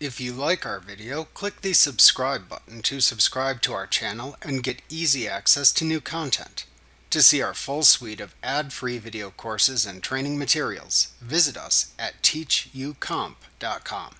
If you like our video, click the subscribe button to subscribe to our channel and get easy access to new content. To see our full suite of ad-free video courses and training materials, visit us at teachucomp.com.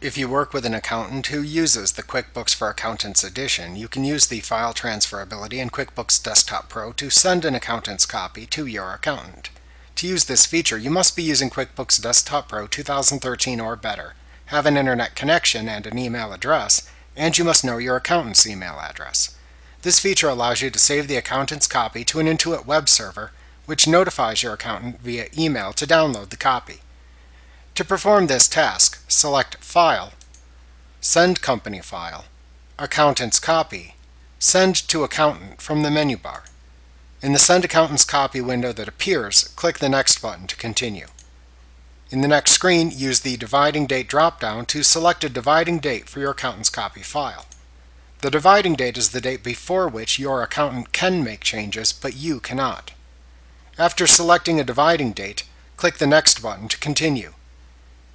If you work with an accountant who uses the QuickBooks for Accountants edition, you can use the file transferability in QuickBooks Desktop Pro to send an accountant's copy to your accountant. To use this feature, you must be using QuickBooks Desktop Pro 2013 or better, have an internet connection and an email address, and you must know your accountant's email address. This feature allows you to save the accountant's copy to an Intuit web server, which notifies your accountant via email to download the copy. To perform this task, select File, Send Company File, Accountant's Copy, Send to Accountant from the menu bar. In the Send Accountant's Copy window that appears, click the Next button to continue. In the next screen, use the Dividing Date drop-down to select a dividing date for your accountant's copy file. The dividing date is the date before which your accountant can make changes, but you cannot. After selecting a dividing date, click the Next button to continue.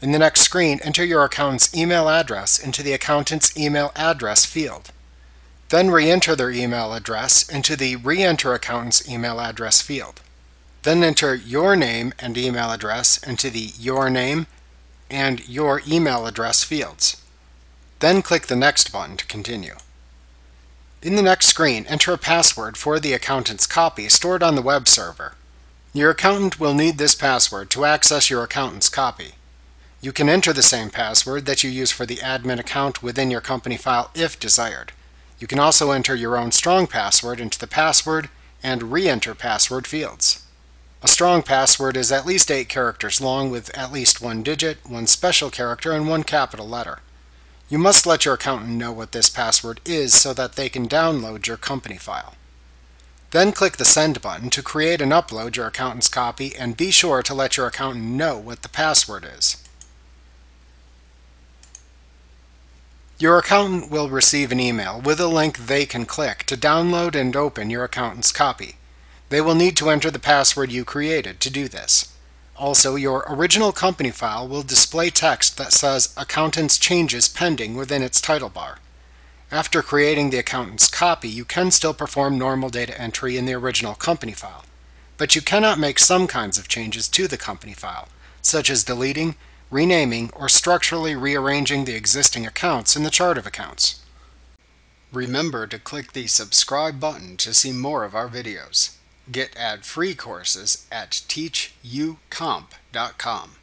In the next screen, enter your accountant's email address into the accountant's email address field. Then re-enter their email address into the Re-enter Accountant's email address field. Then enter your name and email address into the Your Name and Your Email Address fields. Then click the Next button to continue. In the next screen, enter a password for the accountant's copy stored on the web server. Your accountant will need this password to access your accountant's copy. You can enter the same password that you use for the admin account within your company file if desired. You can also enter your own strong password into the password and re-enter password fields. A strong password is at least 8 characters long with at least one digit, one special character, and one capital letter. You must let your accountant know what this password is so that they can download your company file. Then click the Send button to create and upload your accountant's copy and be sure to let your accountant know what the password is. Your accountant will receive an email with a link they can click to download and open your accountant's copy. They will need to enter the password you created to do this. Also, your original company file will display text that says Accountant's Changes Pending within its title bar. After creating the accountant's copy, you can still perform normal data entry in the original company file, but you cannot make some kinds of changes to the company file, such as deleting, renaming, or structurally rearranging the existing accounts in the chart of accounts. Remember to click the subscribe button to see more of our videos. Get ad-free courses at teachucomp.com.